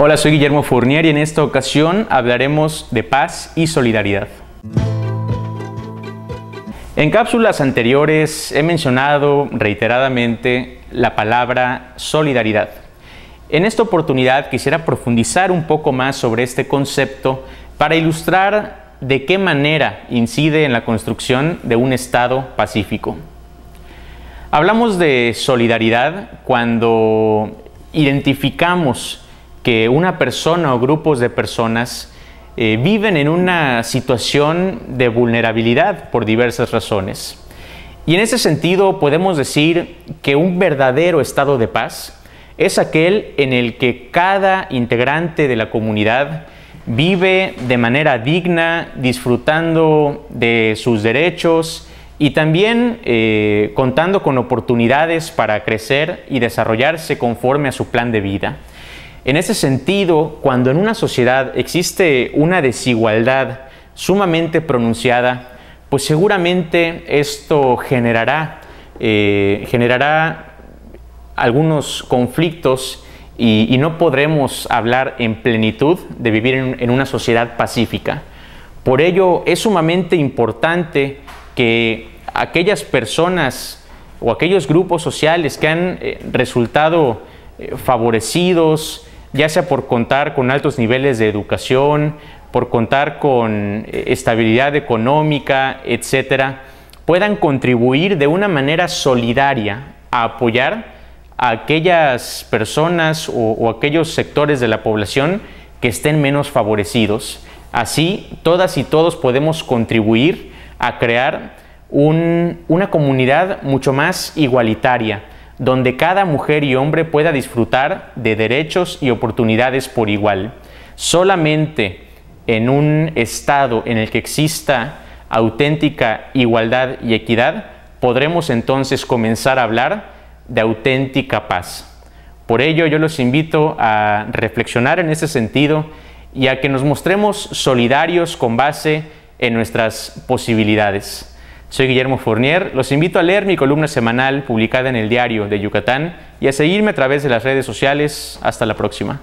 Hola, soy Guillermo Fournier y en esta ocasión hablaremos de paz y solidaridad. En cápsulas anteriores he mencionado reiteradamente la palabra solidaridad. En esta oportunidad quisiera profundizar un poco más sobre este concepto para ilustrar de qué manera incide en la construcción de un Estado pacífico. Hablamos de solidaridad cuando identificamos que una persona o grupos de personas eh, viven en una situación de vulnerabilidad por diversas razones. Y en ese sentido podemos decir que un verdadero estado de paz es aquel en el que cada integrante de la comunidad vive de manera digna, disfrutando de sus derechos y también eh, contando con oportunidades para crecer y desarrollarse conforme a su plan de vida. En ese sentido, cuando en una sociedad existe una desigualdad sumamente pronunciada, pues seguramente esto generará, eh, generará algunos conflictos y, no podremos hablar en plenitud de vivir en, una sociedad pacífica. Por ello es sumamente importante que aquellas personas o aquellos grupos sociales que han eh, resultado eh, favorecidos, ya sea por contar con altos niveles de educación, por contar con eh, estabilidad económica, etcétera, puedan contribuir de una manera solidaria a apoyar a aquellas personas o, aquellos sectores de la población que estén menos favorecidos. Así, todas y todos podemos contribuir a crear una comunidad mucho más igualitaria, donde cada mujer y hombre pueda disfrutar de derechos y oportunidades por igual. Solamente en un estado en el que exista auténtica igualdad y equidad, podremos entonces comenzar a hablar de auténtica paz. Por ello yo los invito a reflexionar en ese sentido y a que nos mostremos solidarios con base en nuestras posibilidades. Soy Guillermo Fournier, los invito a leer mi columna semanal publicada en el diario de Yucatán y a seguirme a través de las redes sociales. Hasta la próxima.